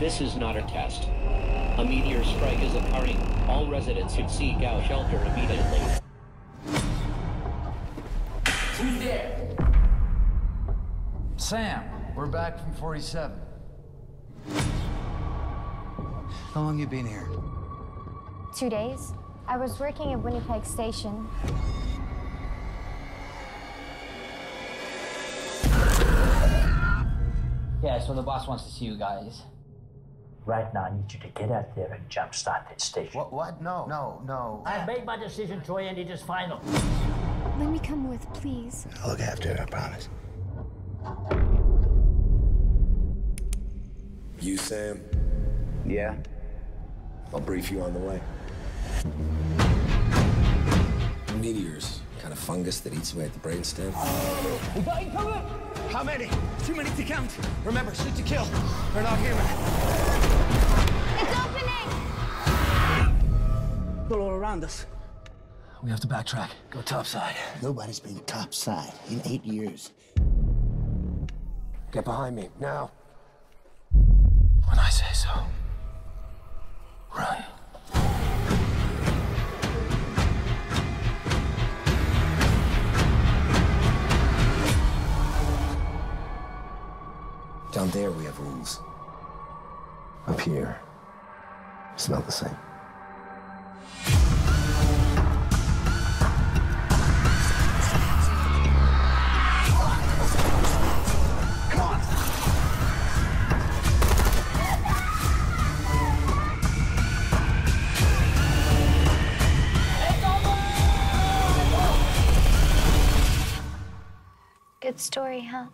This is not a test. A meteor strike is occurring. All residents should seek out shelter immediately. Who's there? Sam, we're back from 47. How long you been here? Two days. I was working at Winnipeg Station. Yeah, so the boss wants to see you guys. Right now, I need you to get out there and jumpstart that station. What? What? No, no, no. I've made my decision, Troy, and it is final. Let me come with, please. I'll look after her, I promise. You, Sam? Yeah? I'll brief you on the way. Meteors, kind of fungus that eats away at the brainstem. How many? Too many to count. Remember, shoot to kill. They're not human. It's opening! They're all around us. We have to backtrack. Go topside. Nobody's been topside in eight years. Get behind me, now. When I say so. Down there we have rules. Up here, it's not the same. Good story, huh?